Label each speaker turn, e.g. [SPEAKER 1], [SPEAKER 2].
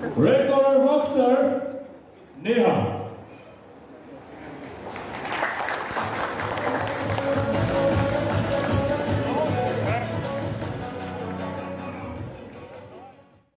[SPEAKER 1] Red color boxer, Neha.